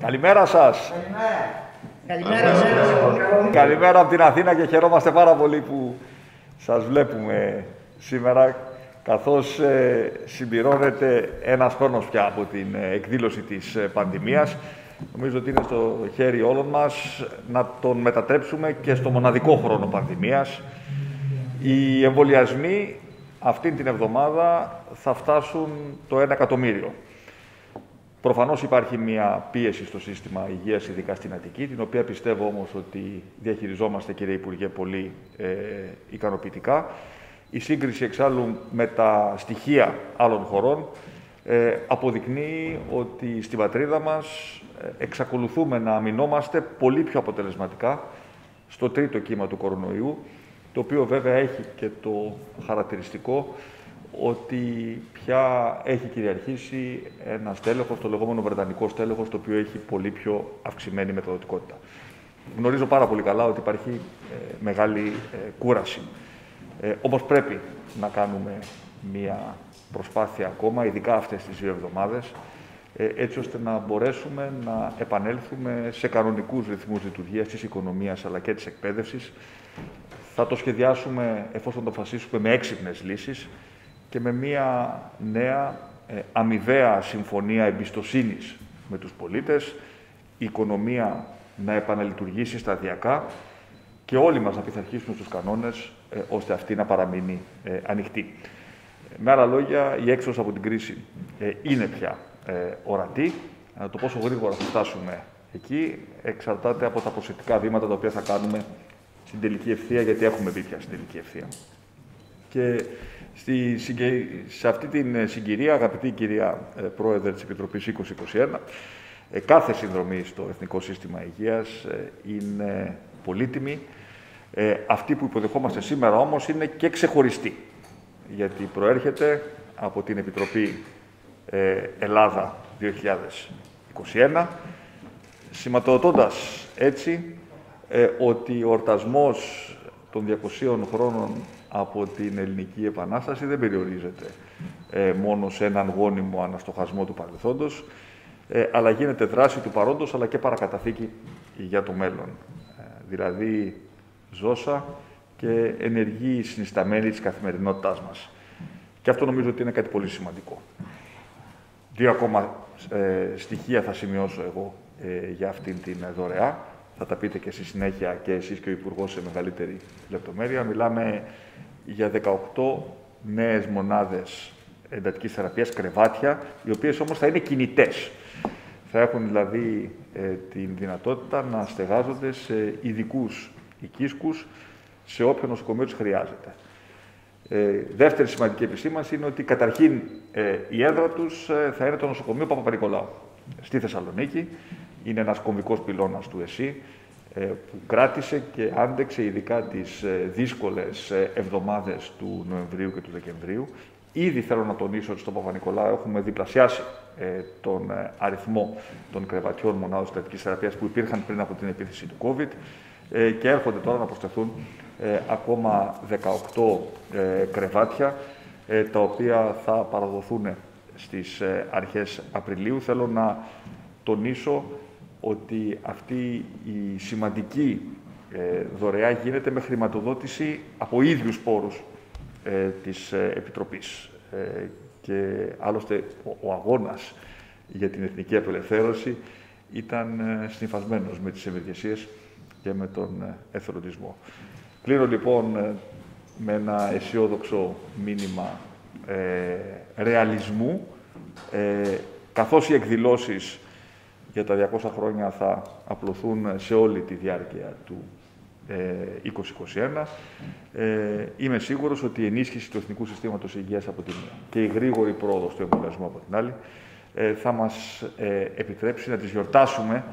Καλημέρα σας. Καλημέρα σας. Καλημέρα από την Αθήνα και χαιρόμαστε πάρα πολύ που σας βλέπουμε σήμερα καθώς ε, συμπληρώνεται ένας χρόνος πια από την ε, εκδήλωση της ε, πανδημίας. Νομίζω ότι είναι στο χέρι όλων μας να τον μετατρέψουμε και στο μοναδικό χρόνο πανδημίας. Οι εμβολιασμοί αυτή την εβδομάδα θα φτάσουν το 1 εκατομμύριο. Προφανώς υπάρχει μια πίεση στο σύστημα υγείας, ειδικά στην Αττική, την οποία πιστεύω όμως ότι διαχειριζόμαστε, κύριε Υπουργέ, πολύ ε, ικανοποιητικά. Η σύγκριση εξάλλου με τα στοιχεία άλλων χωρών ε, αποδεικνύει ότι στην πατρίδα μας ε, εξακολουθούμε να αμυνόμαστε πολύ πιο αποτελεσματικά στο τρίτο κύμα του κορονοϊού, το οποίο βέβαια έχει και το χαρακτηριστικό ότι πια έχει κυριαρχήσει ένα στέλεχος, το λεγόμενο βρετανικό στέλεχος, το οποίο έχει πολύ πιο αυξημένη μεταδοτικότητα. Γνωρίζω πάρα πολύ καλά ότι υπάρχει ε, μεγάλη ε, κούραση. Ε, όμως πρέπει να κάνουμε μία προσπάθεια ακόμα, ειδικά αυτές τις δύο εβδομάδες, ε, έτσι ώστε να μπορέσουμε να επανέλθουμε σε κανονικούς ρυθμούς λειτουργίας της οικονομίας αλλά και της εκπαίδευσης. Θα το σχεδιάσουμε, εφόσον το φασίσουμε, με έξυπνες λύσεις, και με μια νέα ε, αμοιβαία συμφωνία εμπιστοσύνης με τους πολίτες, η οικονομία να επαναλειτουργήσει σταδιακά και όλοι μας να πειθαρχήσουμε στους κανόνες ε, ώστε αυτή να παραμείνει ε, ανοιχτή. Με άλλα λόγια, η έξοδος από την κρίση ε, είναι πια ε, ορατή. το πόσο γρήγορα θα φτάσουμε εκεί εξαρτάται από τα προσεκτικά βήματα τα οποία θα κάνουμε στην τελική ευθεία, γιατί έχουμε μπει πια στην τελική ευθεία. Και Στη, σε αυτή την ε, συγκυρία, αγαπητή κυρία ε, Πρόεδρε της Επιτροπής 2021, ε, κάθε συνδρομή στο Εθνικό Σύστημα Υγείας είναι πολύτιμη. Αυτή που υποδεχόμαστε σήμερα όμως είναι και ξεχωριστή, γιατί προέρχεται από την Επιτροπή Ελλάδα 2021, σηματοδοτώντας έτσι ότι ο ορτασμός των 200 χρόνων από την Ελληνική Επανάσταση δεν περιορίζεται ε, μόνο σε έναν γόνιμο αναστοχασμό του παρελθόντος, ε, αλλά γίνεται δράση του παρόντος, αλλά και παρακαταθήκη για το μέλλον. Ε, δηλαδή, ζώσα και ενεργή συνισταμένη της καθημερινότητάς μας. Και αυτό νομίζω ότι είναι κάτι πολύ σημαντικό. Δύο ακόμα ε, στοιχεία θα σημειώσω εγώ για αυτήν την δωρεά. Θα τα πείτε και στη συνέχεια και εσείς και ο Υπουργός σε μεγαλύτερη λεπτομέρεια. Μιλάμε για 18 νέες μονάδες εντατικής θεραπείας, κρεβάτια, οι οποίες όμως θα είναι κινητές. Θα έχουν δηλαδή ε, την δυνατότητα να στεγάζονται σε ειδικούς οικίσκους σε όποιο νοσοκομείο τους χρειάζεται. Ε, δεύτερη σημαντική επισήμανση είναι ότι καταρχήν ε, η έδρα τους ε, θα είναι το νοσοκομείο Παπα-Παρικολάου στη Θεσσαλονίκη. Είναι ένας κομβικός πυλώνας του ΕΣΥ. Ε, που κράτησε και άντεξε ειδικά τις ε, δύσκολες ε, εβδομάδες του Νοεμβρίου και του Δεκεμβρίου. Ήδη θέλω να τονίσω ότι στο Παπα-Νικολάου έχουμε διπλασιάσει τον αριθμό των κρεβατιών μονάδων συντατικής θεραπείας που υπήρχαν πριν από την επίθεση του COVID και έρχονται τώρα να προσθεθούν ακόμα 18 κρεβάτια τα οποία θα παραδοθούν στις αρχές Απριλίου. Θέλω να τονίσω ότι αυτή η σημαντική ε, δωρεά γίνεται με χρηματοδότηση από ίδιους πόρους ε, της ε, Επιτροπής. Ε, και άλλωστε ο, ο, αγώνας για την εθνική απελευθέρωση ήταν συνειφασμένος με τις ευεργεσίες και με τον εθελοντισμό. Κλείνω λοιπόν με ένα αισιόδοξο μήνυμα ρεαλισμού, καθώς οι εκδηλώσεις για τα 200 χρόνια θα απλωθούν σε όλη τη διάρκεια του 2021. Ε, ε, είμαι σίγουρος ότι η ενίσχυση του Εθνικού Συστήματος Υγείας από την και η γρήγορη πρόοδος του εμβολιασμού από την άλλη ε, θα μας ε, επιτρέψει να τις γιορτάσουμε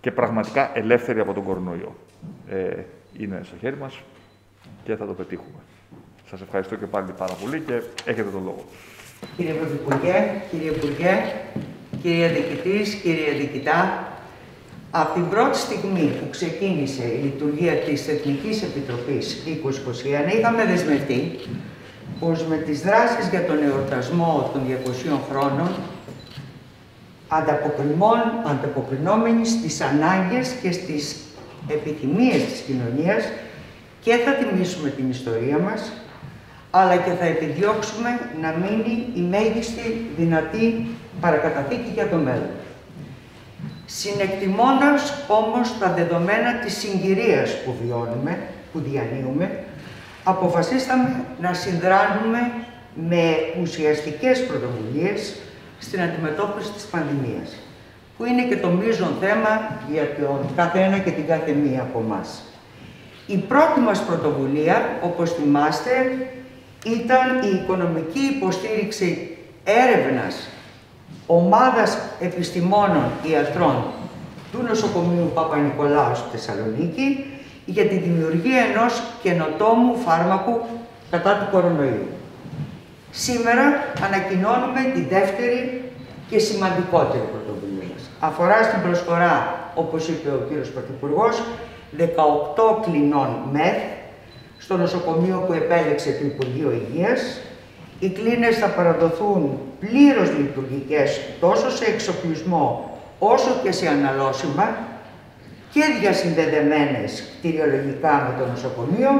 και πραγματικά ελεύθεροι από τον κορονοϊό. Ε, είναι στο χέρι μας και θα το πετύχουμε. Σας ευχαριστώ και πάλι πάρα πολύ και έχετε τον λόγο. Κύριε Πρωθυπουργέ, κύριε Υπουργέ, Κύριε Διοικητής, κύριε Διοικητά, από την πρώτη στιγμή που ξεκίνησε η λειτουργία της Εθνικής Επιτροπής 2021 είχαμε δεσμευτεί πως με τις δράσεις για τον εορτασμό των 200 χρόνων ανταποκρινόμενοι στις ανάγκες και στις επιθυμίες της κοινωνίας και θα τιμήσουμε την ιστορία μας, αλλά και θα επιδιώξουμε να μείνει η μέγιστη δυνατή παρακαταθήκη για το μέλλον. Συνεκτιμώντας όμως τα δεδομένα της συγκυρίας που βιώνουμε, που διανύουμε, αποφασίσαμε να συνδράνουμε με ουσιαστικές πρωτοβουλίες στην αντιμετώπιση της πανδημίας, που είναι και το μείζον θέμα για τον καθένα και την κάθε μία από εμάς. Η πρώτη μας πρωτοβουλία, όπως θυμάστε, ήταν η οικονομική υποστήριξη έρευνας ομάδας επιστημόνων ιατρών του νοσοκομείου Παπα-Νικολάου στη Θεσσαλονίκη για τη δημιουργία ενός καινοτόμου φάρμακου κατά του κορονοϊού. Σήμερα ανακοινώνουμε τη δεύτερη και σημαντικότερη πρωτοβουλία μας. Αφορά στην προσφορά, όπως είπε ο κύριος Πρωθυπουργός, 18 κλινών ΜΕΘ στο νοσοκομείο που επέλεξε το Υπουργείο Υγείας. Οι κλίνες θα παραδοθούν πλήρως λειτουργικές τόσο σε εξοπλισμό όσο και σε αναλώσιμα και διασυνδεδεμένες κτηριολογικά με το νοσοκομείο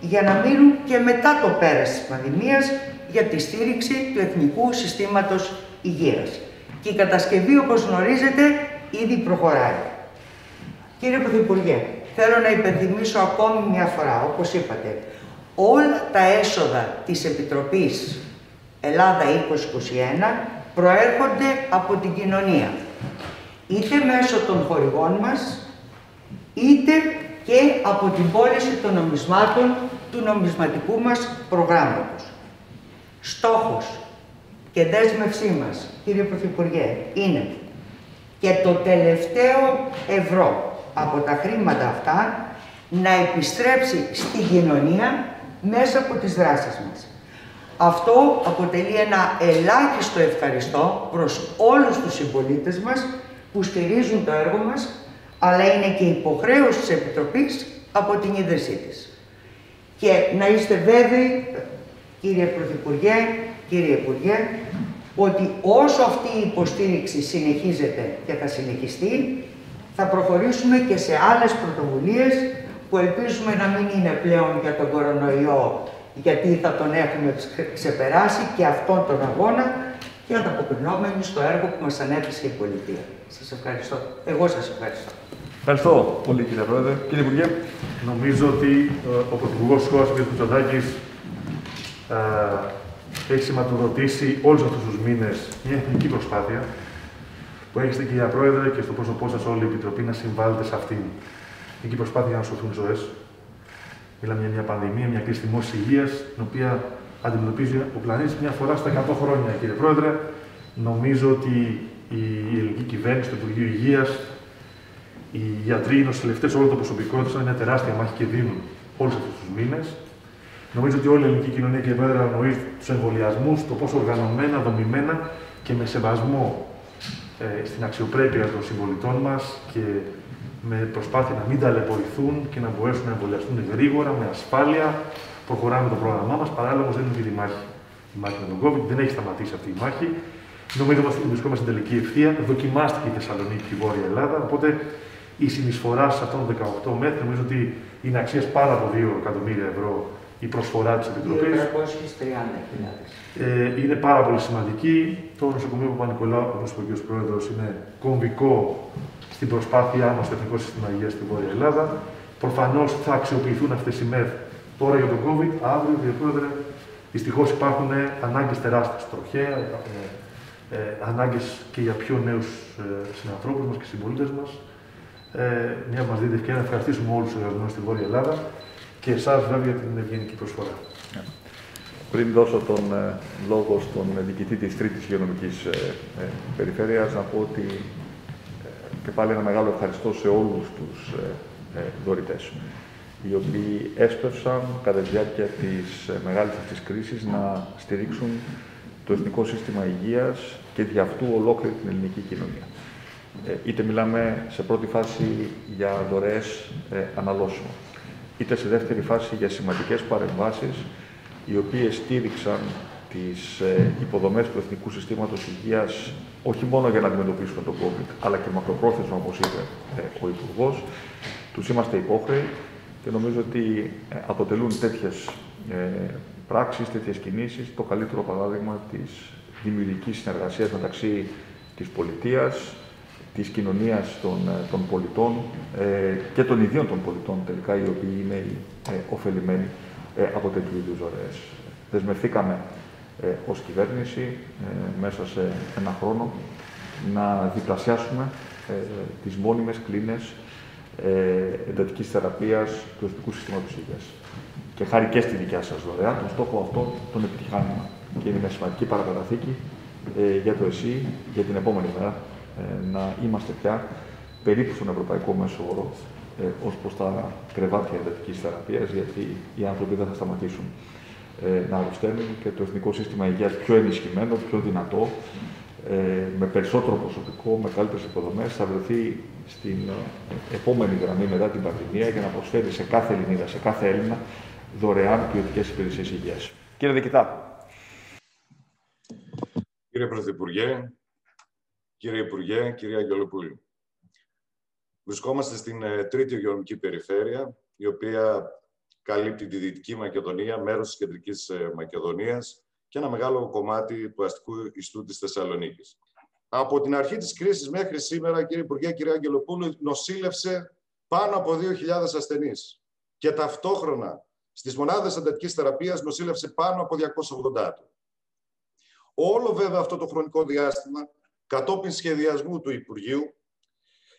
για να μείνουν και μετά το πέρας της πανδημίας για τη στήριξη του Εθνικού Συστήματος Υγείας. Και η κατασκευή, όπως γνωρίζετε, ήδη προχωράει. Κύριε Πρωθυπουργέ, θέλω να υπενθυμίσω ακόμη μια φορά, όπως είπατε, όλα τα έσοδα της Επιτροπής Ελλάδα 2021 προέρχονται από την κοινωνία. Είτε μέσω των χορηγών μας, είτε και από την πώληση των νομισμάτων του νομισματικού μας προγράμματος. Στόχος και δέσμευσή μας, κύριε Πρωθυπουργέ, είναι και το τελευταίο ευρώ από τα χρήματα αυτά να επιστρέψει στην κοινωνία μέσα από τις δράσεις μας. Αυτό αποτελεί ένα ελάχιστο ευχαριστώ προς όλους τους συμπολίτες μας που στηρίζουν το έργο μας, αλλά είναι και υποχρέωση της Επιτροπής από την ίδρυσή της. Και να είστε βέβαιοι, κύριε Πρωθυπουργέ, κύριε Υπουργέ, ότι όσο αυτή η υποστήριξη συνεχίζεται και θα συνεχιστεί, θα προχωρήσουμε και σε άλλες πρωτοβουλίες που ελπίζουμε να μην είναι πλέον για τον κορονοϊό γιατί θα τον έχουμε ξεπεράσει και αυτόν τον αγώνα και ανταποκρινόμενοι στο έργο που μας ανέπτυσε η πολιτεία. Σας ευχαριστώ. Εγώ σας ευχαριστώ. Ευχαριστώ πολύ κύριε Πρόεδρε. Κύριε Υπουργέ. Νομίζω ότι ε, ο Πρωθυπουργός τη χώρα, κ. Κουτσοδάκη, ε, έχει σηματοδοτήσει όλους αυτούς τους μήνες μια εθνική προσπάθεια που έχετε, κυρία Πρόεδρε, και στο πρόσωπό σας όλη η Επιτροπή να συμβάλλετε σε αυτήν. Εθνική προσπάθεια να σωθούν ζωές, Μιλάμε για μια πανδημία, μια κρίση δημόσιας υγείας, την οποία αντιμετωπίζει ο πλανήτης μια φορά στα 100 χρόνια. Κύριε Πρόεδρε, νομίζω ότι η ελληνική κυβέρνηση, το Υπουργείο Υγείας, οι γιατροί, οι νοσηλευτέ, όλο το προσωπικό του είναι μια τεράστια μάχη και δίνουν όλους αυτούς τους μήνες. Νομίζω ότι όλη η ελληνική κοινωνία, κύριε Πρόεδρε, αναγνωρίζει τους εμβολιασμούς, το πόσο οργανωμένα, δομημένα και με σεβασμό ε, στην αξιοπρέπεια των συμπολιτών μας και με προσπάθεια να μην ταλαιπωρηθούν και να μπορέσουν να εμβολιαστούν γρήγορα, με ασφάλεια. Προχωράμε το πρόγραμμά μας. Παράλληλα όμω δίνουμε και τη μάχη. Η μάχη με τον COVID δεν έχει σταματήσει αυτή η μάχη. Νομίζω ότι βρισκόμαστε στην τελική ευθεία. Δοκιμάστηκε η Θεσσαλονίκη και η Βόρεια Ελλάδα. Οπότε η συνεισφορά σε αυτών των 18 μέτρων νομίζω ότι είναι αξία πάρα από 2 εκατομμύρια ευρώ η προσφορά της Επιτροπής. Ε, είναι πάρα πολύ σημαντική. Το νοσοκομείο Παπα-Νικολάου, όπως είπε ο κ. Πρόεδρος, είναι κομβικό στην προσπάθειά μας στο Εθνικό Σύστημα Υγείας στη Βόρεια Ελλάδα. Προφανώς θα αξιοποιηθούν αυτές οι ΜΕΘ τώρα για τον COVID. Αύριο, κύριε Πρόεδρε, δυστυχώς υπάρχουν ανάγκες τεράστιες τροχέα, υπάρχουν ε, ανάγκες και για πιο νέους ε, συνανθρώπους μας και συμπολίτες μας. Ε, μια μας δίνει ευκαιρία να ευχαριστήσουμε όλους τους εργαζομένους στη Βόρεια Ελλάδα και εσάς βέβαια για την ευγενική προσφορά. Πριν δώσω τον ε, λόγο στον διοικητή της Τρίτης Υγειονομικής ε, ε, Περιφέρειας, να πω ότι και πάλι ένα μεγάλο ευχαριστώ σε όλους τους ε, ε, δωρητές, οι οποίοι έσπευσαν κατά τη διάρκεια της ε, μεγάλης αυτής κρίσης να στηρίξουν το Εθνικό Σύστημα Υγείας και δι' αυτού ολόκληρη την ελληνική κοινωνία. Ε, είτε μιλάμε σε πρώτη φάση για δωρεές ε, αναλώσιμο, είτε σε δεύτερη φάση για σημαντικές παρεμβάσεις, οι οποίες στήριξαν τις ε, υποδομές του Εθνικού Συστήματος Υγείας, όχι μόνο για να αντιμετωπίσουμε το COVID, αλλά και μακροπρόθεσμα, όπως είπε ε, ο Υπουργός. Τους είμαστε υπόχρεοι και νομίζω ότι ε, αποτελούν τέτοιες ε, πράξεις, τέτοιες κινήσεις, το καλύτερο παράδειγμα της δημιουργικής συνεργασίας μεταξύ της πολιτείας, της κοινωνίας των, των πολιτών ε, και των ιδίων των πολιτών τελικά, οι οποίοι είναι οι ε, ωφελημένοι ε, από τέτοιου είδους δωρεές. Δεσμευθήκαμε ε, ως κυβέρνηση ε, μέσα σε ένα χρόνο να διπλασιάσουμε ε, τις μόνιμες κλίνες ε, εντατικής θεραπείας του Εθνικού Συστήματος Υγείας. Και χάρη και στη δικιά σας δωρεά, τον στόχο αυτό τον επιτυχάνουμε. Και είναι μια σημαντική παραπαραθήκη ε, για το ΕΣΥ για την επόμενη μέρα ε, να είμαστε πια περίπου στον ευρωπαϊκό μέσο όρο ε, ως προς τα κρεβάτια εντατικής θεραπείας, γιατί οι άνθρωποι δεν θα σταματήσουν ε, να αρρωσταίνουν και το Εθνικό Σύστημα Υγείας πιο ενισχυμένο, πιο δυνατό, ε, με περισσότερο προσωπικό, με καλύτερες υποδομές, θα βρεθεί στην ε, επόμενη γραμμή μετά την πανδημία για να προσφέρει σε κάθε Ελληνίδα, σε κάθε Έλληνα, δωρεάν ποιοτικές υπηρεσίες υγείας. Κύριε Δικητά. Κύριε Πρωθυπουργέ, κύριε Υπουργέ, κυρία Αγγελοπούλου. Βρισκόμαστε στην ε, τρίτη υγειονομική περιφέρεια, η οποία καλύπτει τη Δυτική Μακεδονία, μέρος της Κεντρικής ε, Μακεδονίας και ένα μεγάλο κομμάτι του αστικού ιστού της Θεσσαλονίκης. Από την αρχή της κρίσης μέχρι σήμερα, κύριε Υπουργέ, κυρία Αγγελοπούλου, νοσήλευσε πάνω από 2.000 ασθενείς. Και ταυτόχρονα στις μονάδες εντατικής θεραπείας νοσήλευσε πάνω από 280 άτομα. Όλο βέβαια αυτό το χρονικό διάστημα, κατόπιν σχεδιασμού του Υπουργείου,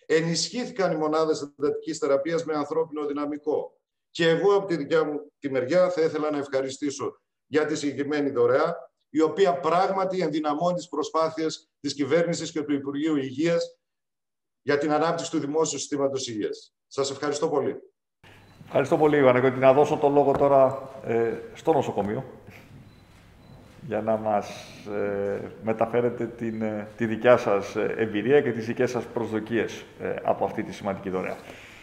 ενισχύθηκαν οι μονάδες εντατικής θεραπείας με ανθρώπινο δυναμικό. Και εγώ από τη δικιά μου τη μεριά θα ήθελα να ευχαριστήσω για τη συγκεκριμένη δωρεά, η οποία πράγματι ενδυναμώνει τις προσπάθειες της κυβέρνησης και του Υπουργείου Υγείας για την ανάπτυξη του δημόσιου συστήματος υγείας. Σας ευχαριστώ πολύ. Ευχαριστώ πολύ, Ιωάννα. Να δώσω το λόγο τώρα ε, στο νοσοκομείο για να μας ε, μεταφέρετε την, ε, τη δικιά σας ε, εμπειρία και τις δικές σας προσδοκίες από αυτή τη σημαντική δωρεά.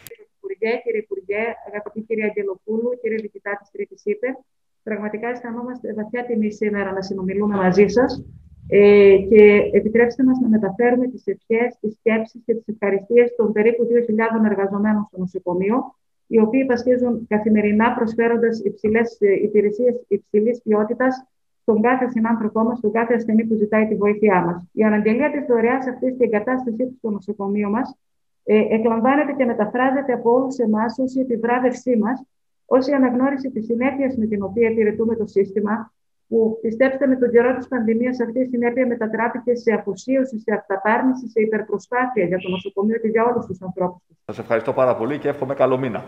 Κύριε Υπουργέ, κύριε Υπουργέ, αγαπητή κυρία Αγγελοπούλου, κύριε Διοικητά της Τρίτης ΥΠΕ, πραγματικά αισθανόμαστε βαθιά τιμή σήμερα να συνομιλούμε μαζί σας ε, και επιτρέψτε μας να μεταφέρουμε τις ευχές, τις σκέψεις και τις ευχαριστίες των περίπου 2.000 εργαζομένων στο νοσοκομείο, οι οποίοι πασχίζουν καθημερινά προσφέροντας υψηλές υπηρεσίες υψηλής ποιότητας στον κάθε συνάνθρωπό μας, στον κάθε ασθενή που ζητάει τη βοήθειά μας. Η αναγγελία της δωρεάς αυτής και η εγκατάστασή του στο νοσοκομείο μας ε, εκλαμβάνεται και μεταφράζεται από όλους εμάς ως η επιβράβευσή μας, ως η αναγνώριση της συνέπειας με την οποία υπηρετούμε το σύστημα, που πιστέψτε με τον καιρό της πανδημίας αυτή η συνέπεια μετατράπηκε σε αφοσίωση, σε αυταπάρνηση, σε υπερπροσπάθεια για το νοσοκομείο και για όλους τους ανθρώπους. Σας ευχαριστώ πάρα πολύ και εύχομαι καλό μήνα.